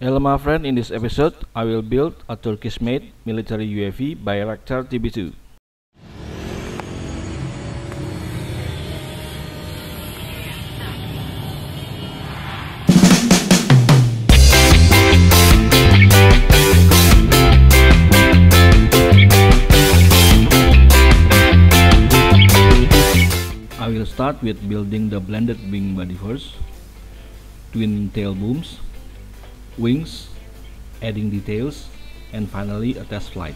Hello my friend, in this episode I will build a Turkish-made military UAV Bayraktar TB2. I will start with building the blended wing body first, twin tail booms, wings, adding details, and finally a test flight.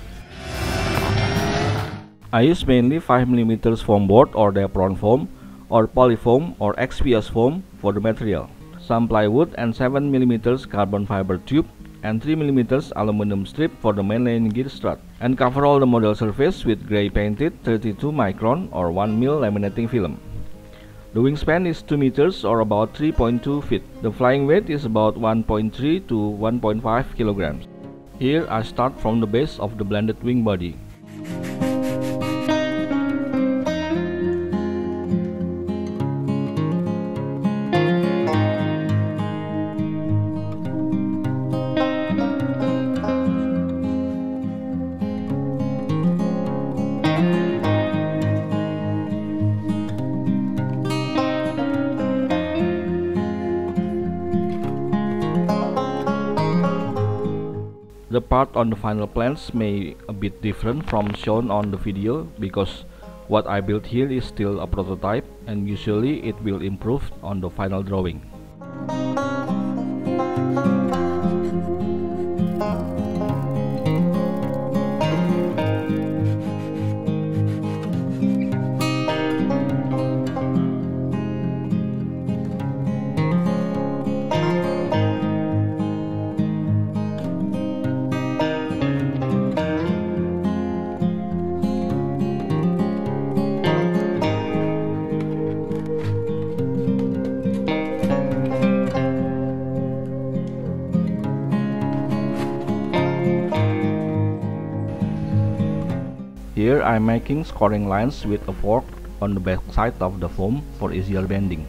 I use mainly 5mm foam board or Depron foam or polyfoam or XPS foam for the material, some plywood and 7mm carbon fiber tube and 3mm aluminum strip for the main landing gear strut and cover all the model surface with gray painted 32 micron or 1 mil laminating film. The wingspan is 2 meters or about 3.2 feet. The flying weight is about 1.3 to 1.5 kilograms. Here I start from the base of the blended wing body. The part on the final plans may a bit different from shown on the video because what I built here is still a prototype and usually it will improve on the final drawing. Here I am making scoring lines with a fork on the back side of the foam for easier bending.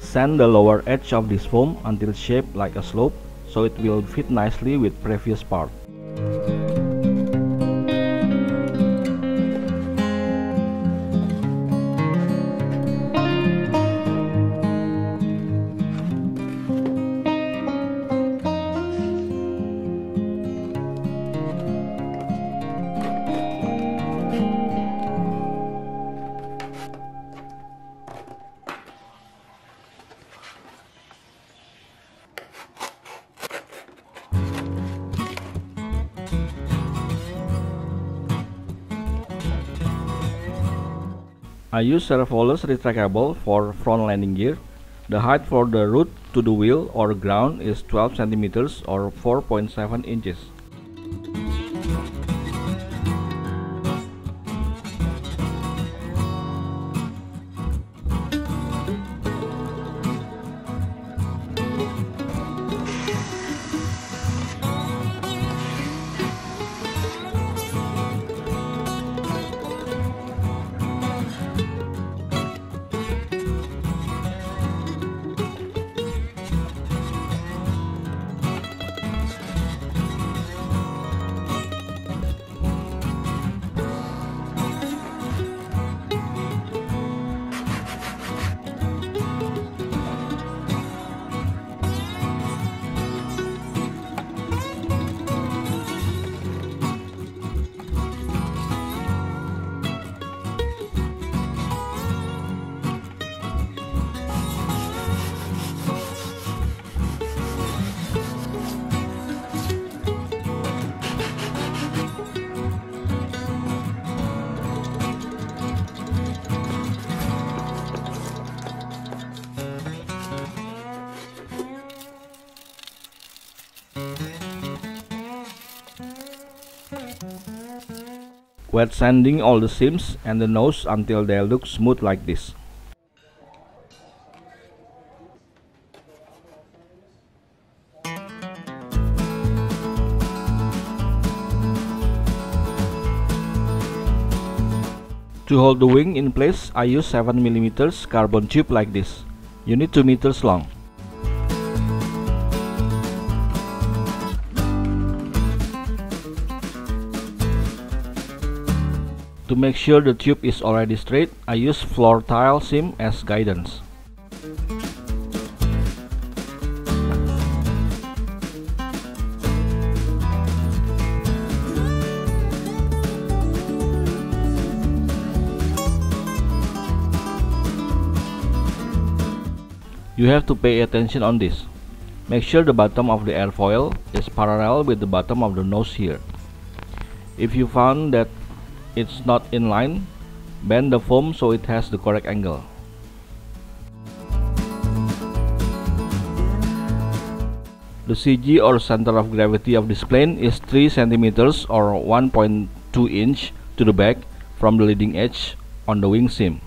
Sand the lower edge of this foam until shaped like a slope so it will fit nicely with previous part. Use servoless retractable for front landing gear. The height for the root to the wheel or ground is 12 cm or 4.7 inches. wet sanding all the seams and the nose until they look smooth like this. To hold the wing in place, I use 7mm carbon tube like this. You need 2 meters long. To make sure the tube is already straight, I use floor tile seam as guidance. You have to pay attention on this. Make sure the bottom of the airfoil is parallel with the bottom of the nose here. If you found that it's not in line, bend the foam so it has the correct angle. The CG or center of gravity of this plane is 3 cm or 1.2 inch to the back from the leading edge on the wing seam.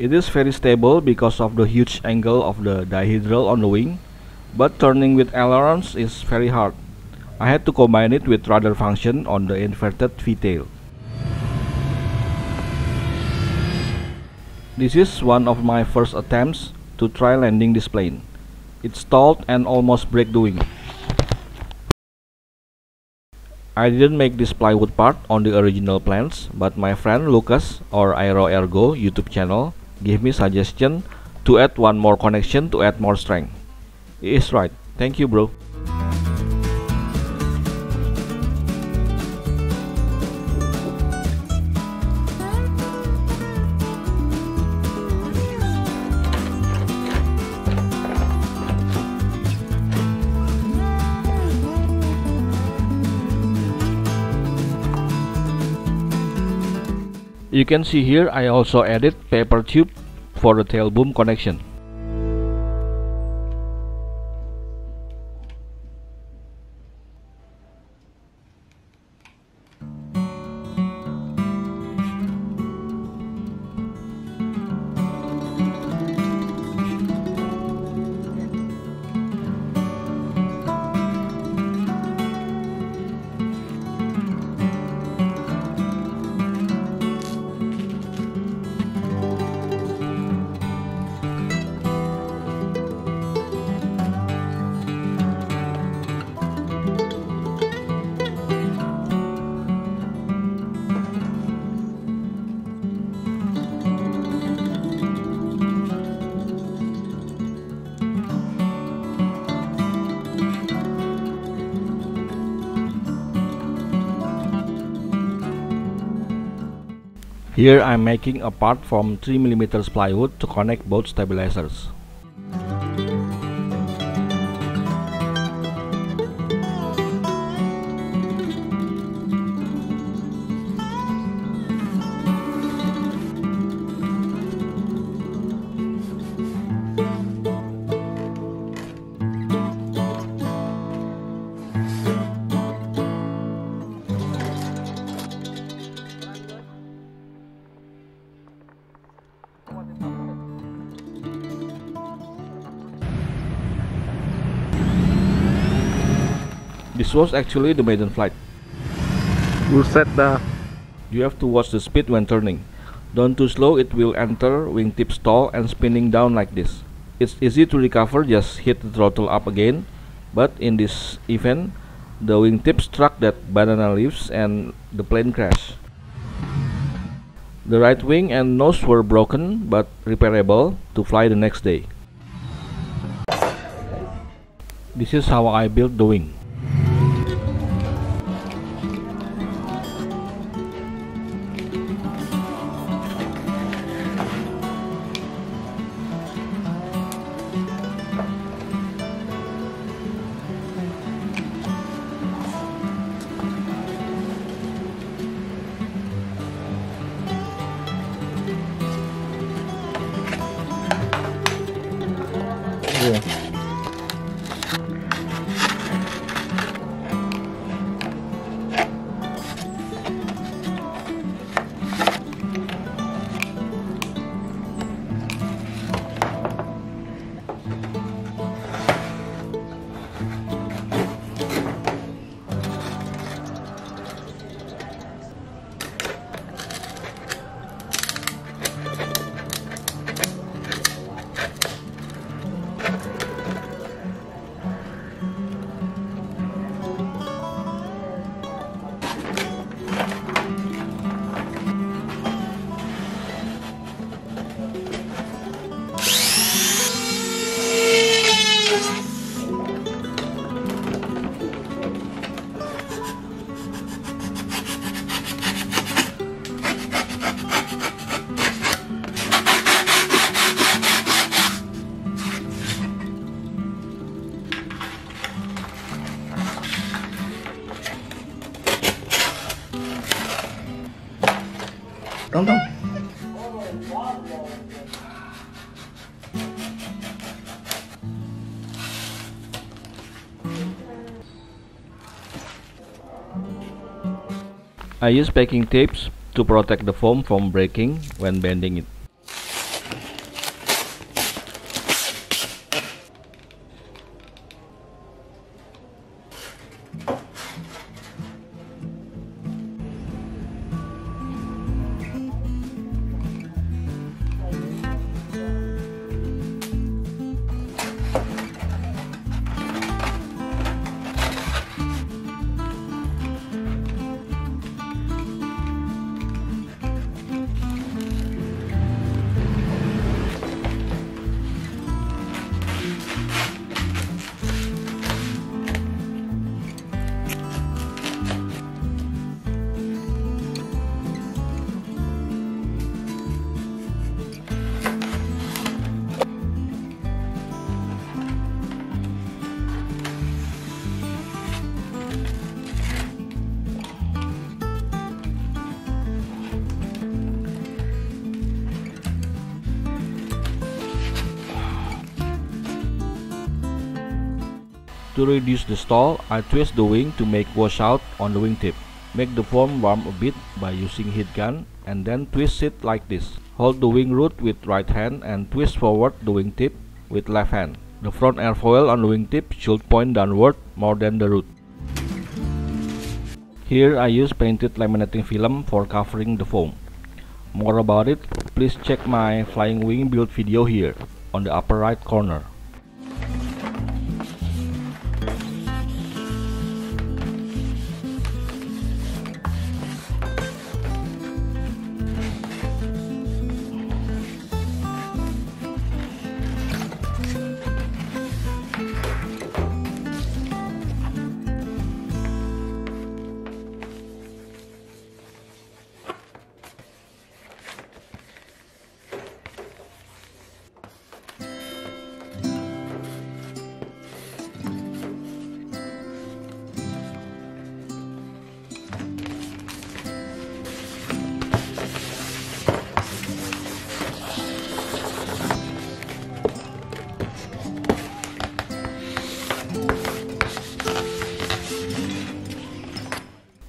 It is very stable because of the huge angle of the dihedral on the wing, but turning with ailerons is very hard. I had to combine it with rudder function on the inverted V-tail. This is one of my first attempts to try landing this plane. It stalled and almost broke the wing. I didn't make this plywood part on the original plans, but my friend Lucas or Aero Ergo YouTube channel give me suggestion to add one more connection to add more strength. He is right. Thank you bro. You can see here I also added paper tube for the tail boom connection. Here I'm making a part from 3mm plywood to connect both stabilizers. This was actually the maiden flight. Buset dah. You have to watch the speed when turning. Don't too slow, it will enter wingtip stall and spinning down like this. It's easy to recover, just hit the throttle up again. But in this event, the wingtip struck that banana leaves and the plane crashed. The right wing and nose were broken but repairable to fly the next day. This is how I built the wing. I use packing tapes to protect the foam from breaking when bending it. To reduce the stall, I twist the wing to make washout on the wingtip. Make the foam warm a bit by using heat gun and then twist it like this. Hold the wing root with right hand and twist forward the wingtip with left hand. The front airfoil on the wingtip should point downward more than the root. Here I use painted laminating film for covering the foam. More about it, please check my flying wing build video here on the upper right corner.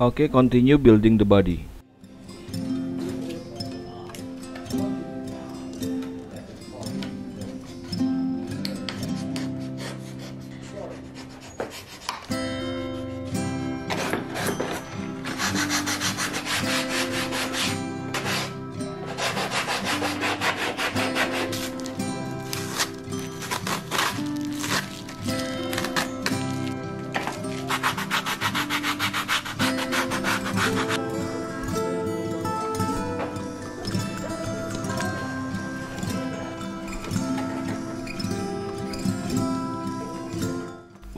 Okay, continue building the body.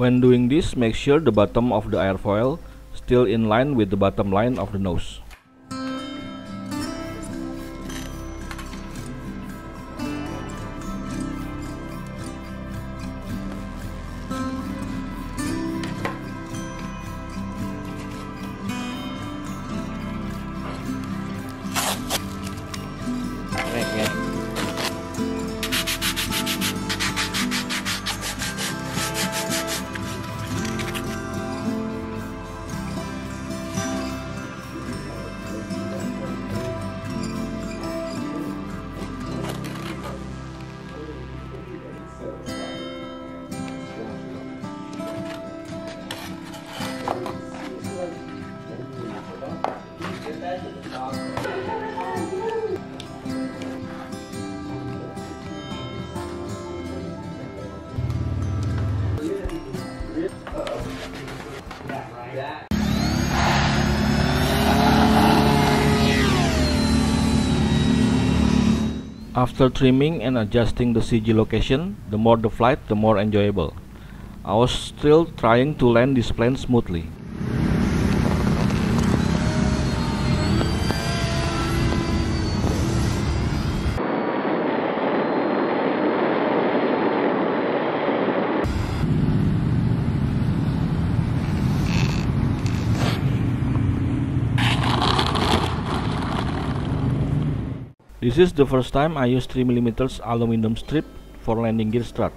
When doing this, make sure the bottom of the airfoil still in line with the bottom line of the nose. After trimming and adjusting the CG location, the more the flight, the more enjoyable. I was still trying to land this plane smoothly. This is the first time I use 3mm aluminum strip for landing gear strut.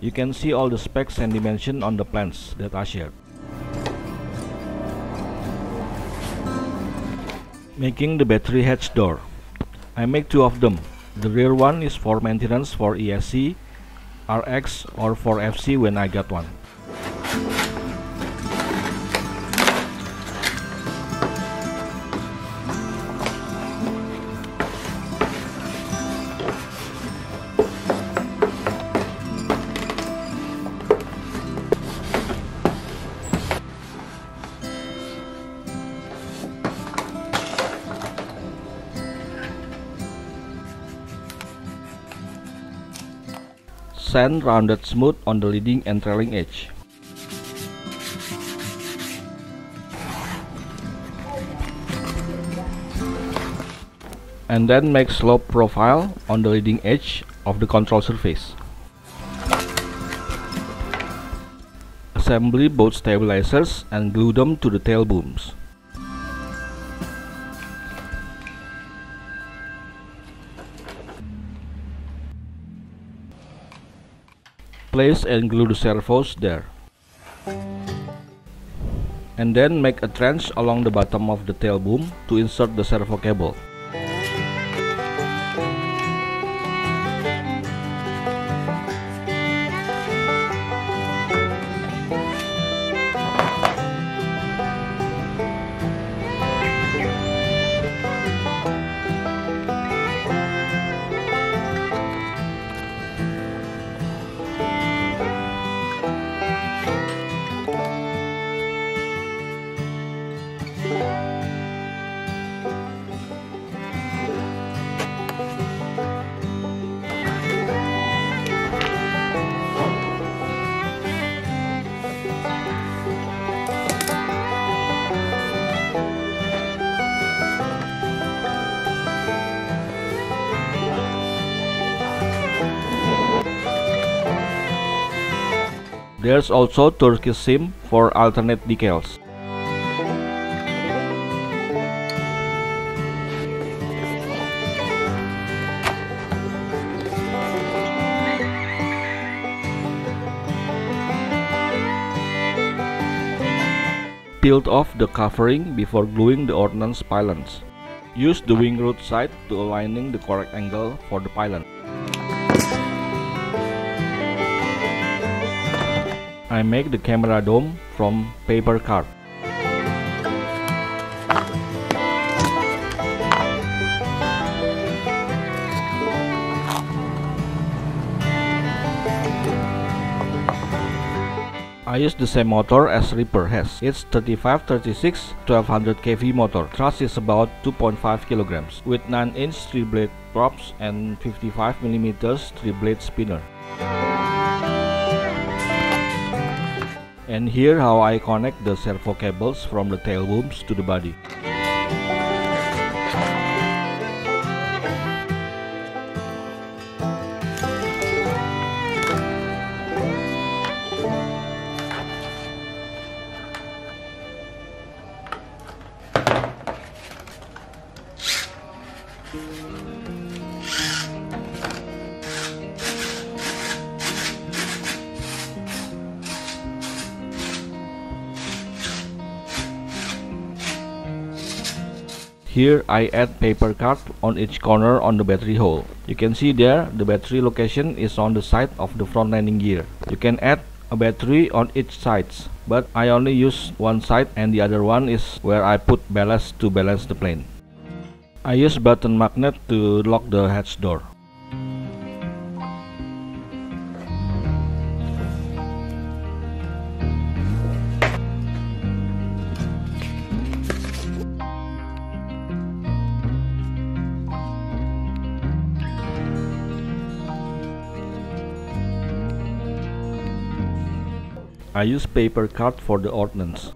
You can see all the specs and dimension on the plans that I shared. Making the battery hatch door. I make two of them. The rear one is for maintenance for ESC, RX or for FC when I got one. Sand rounded smooth on the leading and trailing edge. And then make slope profile on the leading edge of the control surface. Assembly both stabilizers and glue them to the tail booms. Place and glue the servos there. And then make a trench along the bottom of the tail boom to insert the servo cable. There's also Turkish seam for alternate decals. Peeled off the covering before gluing the ordnance pylons. Use the wing root side to aligning the correct angle for the pylon. I make the camera dome from paper card. I use the same motor as Reaper has. It's 3536 1200 kV motor. Thrust is about 2.5 kilograms with 9 inch 3 blade props and 55 millimeters 3 blade spinner. And here how I connect the servo cables from the tail booms to the body. Here I add paper card on each corner on the battery hole. You can see there the battery location is on the side of the front landing gear. You can add a battery on each sides but I only use one side and the other one is where I put ballast to balance the plane. I use button magnet to lock the hatch door. I use paper card for the ordnance.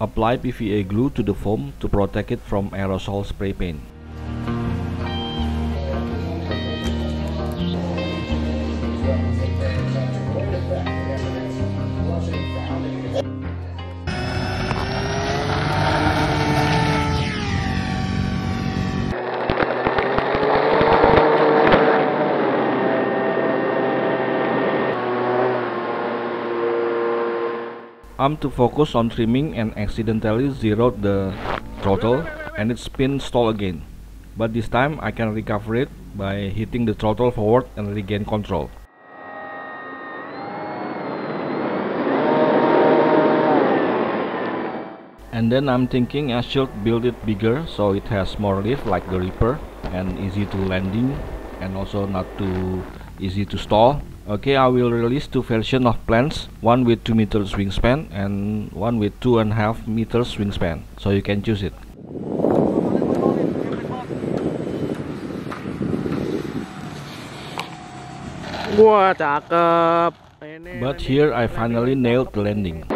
Apply PVA glue to the foam to protect it from aerosol spray paint. I'm to focus on trimming and accidentally zeroed the throttle and it spin stall again. But this time I can recover it by hitting the throttle forward and regain control. and then I'm thinking I should build it bigger so it has more lift like the Reaper and easy to landing and also not too easy to stall okay I will release two versions of planes one with 2 meters wingspan and one with two and a half meters wingspan. So you can choose it. Wah, cakep. but here I finally nailed the landing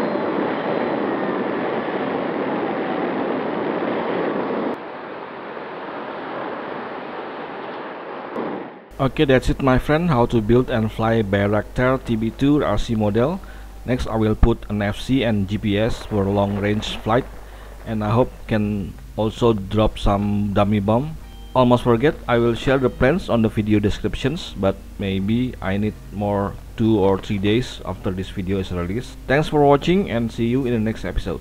Okay, that's it my friend, how to build and fly Bayraktar TB2 RC model. Next I will put an FC and GPS for long range flight and I hope can also drop some dummy bomb. Almost forget, I will share the plans on the video descriptions but maybe I need more 2 or 3 days after this video is released. Thanks for watching and see you in the next episode.